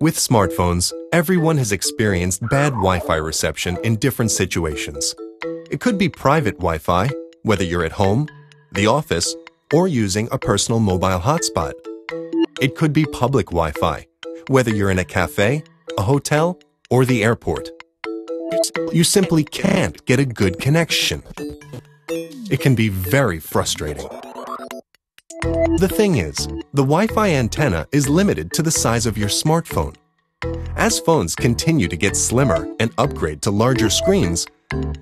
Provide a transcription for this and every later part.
With smartphones, everyone has experienced bad Wi-Fi reception in different situations. It could be private Wi-Fi, whether you're at home, the office, or using a personal mobile hotspot. It could be public Wi-Fi, whether you're in a cafe, a hotel, or the airport. You simply can't get a good connection. It can be very frustrating. The thing is, the Wi-Fi antenna is limited to the size of your smartphone. As phones continue to get slimmer and upgrade to larger screens,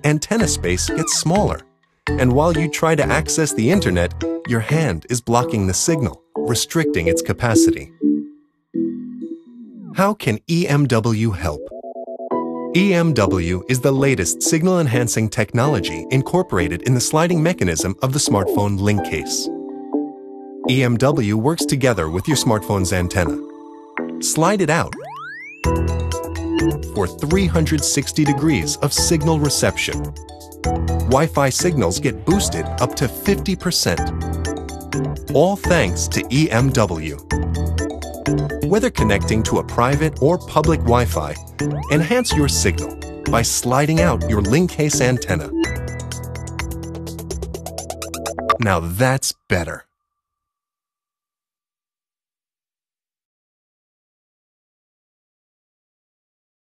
antenna space gets smaller. And while you try to access the internet, your hand is blocking the signal, restricting its capacity. How can EMW help? EMW is the latest signal-enhancing technology incorporated in the sliding mechanism of the smartphone LINKASE. EMW works together with your smartphone's antenna. Slide it out for 360 degrees of signal reception. Wi-Fi signals get boosted up to 50%. All thanks to EMW. Whether connecting to a private or public Wi-Fi, enhance your signal by sliding out your LINKASE antenna. Now that's better.